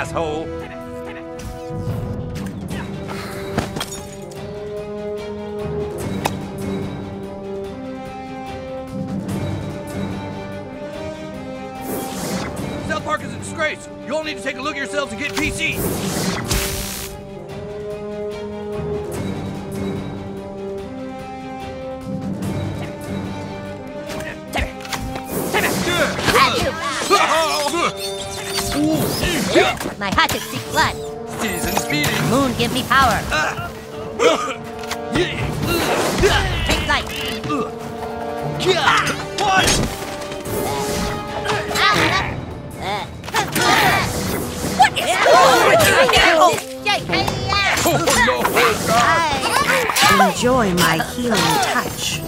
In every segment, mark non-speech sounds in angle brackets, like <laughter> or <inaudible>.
asshole. South Park is a disgrace. You all need to take a look at yourselves and get PC. My hatchet seek blood. Season speeding. Moon give me power. Take light. What is Enjoy my healing touch.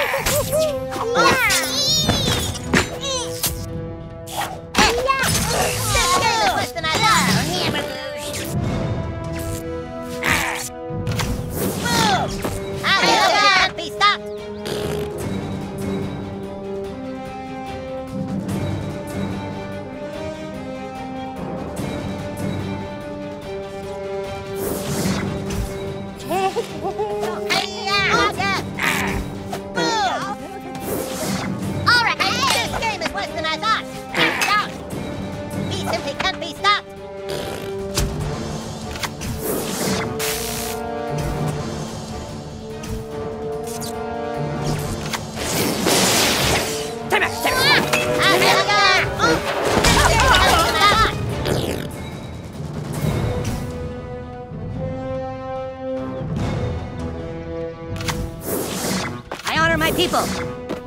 Stop!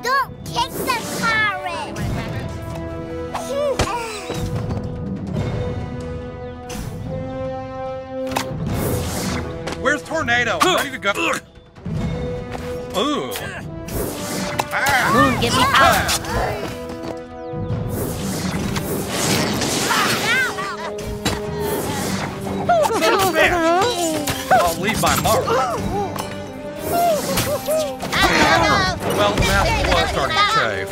Don't kick the pirate! Where's Tornado? I'm ready to go. Ooh. Ah. Moon, give me power. <laughs> I'll leave my mark. Well, the mouth was starting to chafe.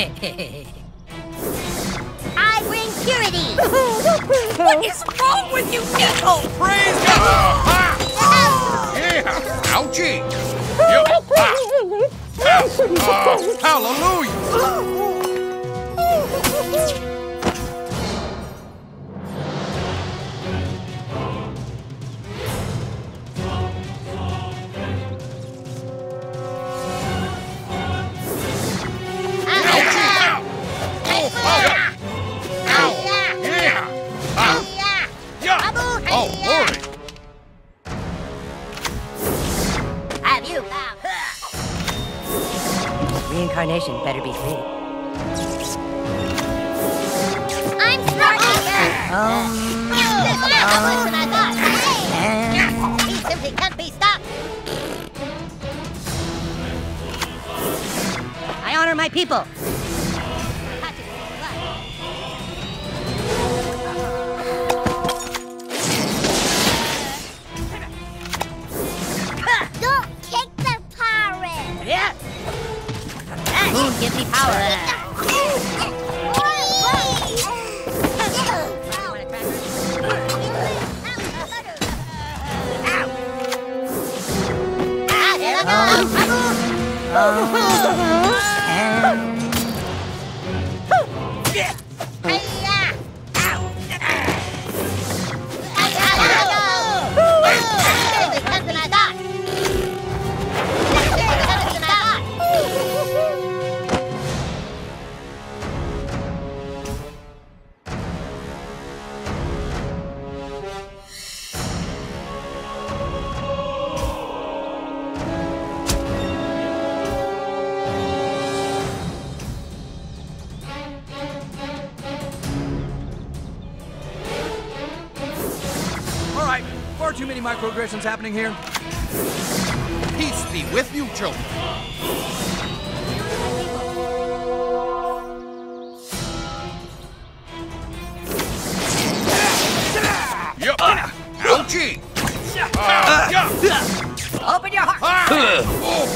<laughs> I bring purity. <laughs> What is wrong with you, Nickel? Praise God! Ah! Yeah! Ouchie! Ah! Ah! hallelujah! Um, thought. He simply can't be stopped. I honor my people. All too many microaggressions happening here? Peace be with you, children. Yep. Uh, ah. Ouchie! Uh, yeah. Open your heart! Uh, oh.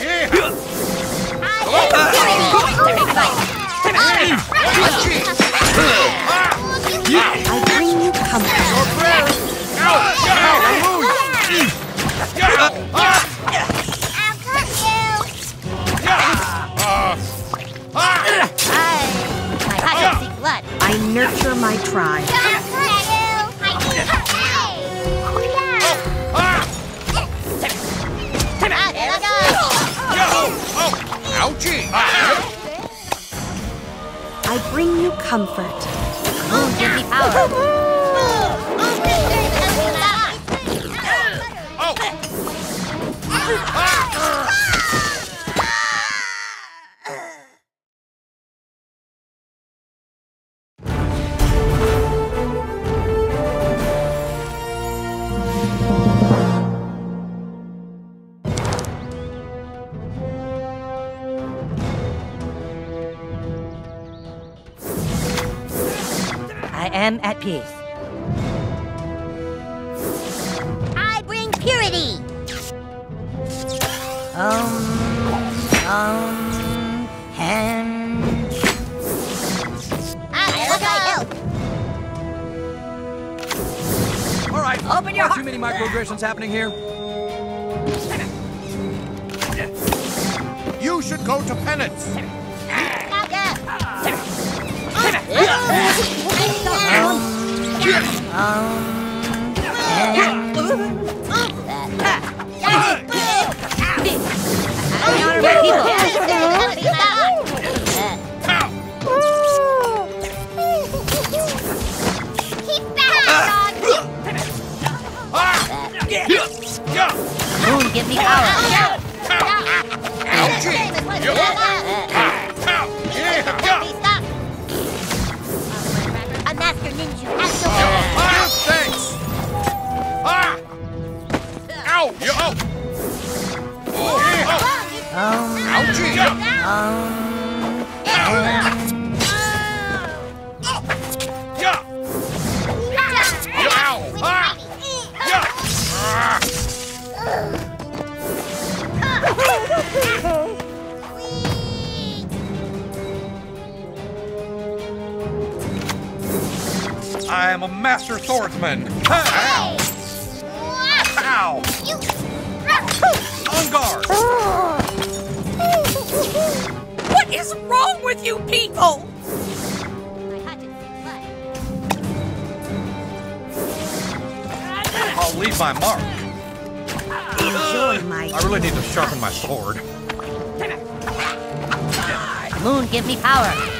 yeah. Yeah. I didn't give you points to make like. Ouchie! Comfort. Moon, give me power. <laughs> I am at peace. I bring purity. Um, um, and I look like help. All right. Open your Not heart. Too many microaggressions happening here. You should go to penance. I master swordsman. Ow! Ow! On guard! What is wrong with you people? I'll leave my mark. Enjoy my I really need to sharpen my sword. Moon, give me power.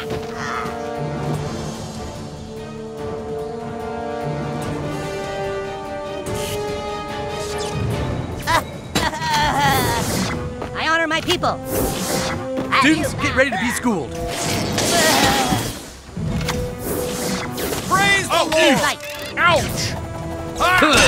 I honor my people. Students, get ready to be schooled. Praise the oh, Lord! Light. Ouch! Ah!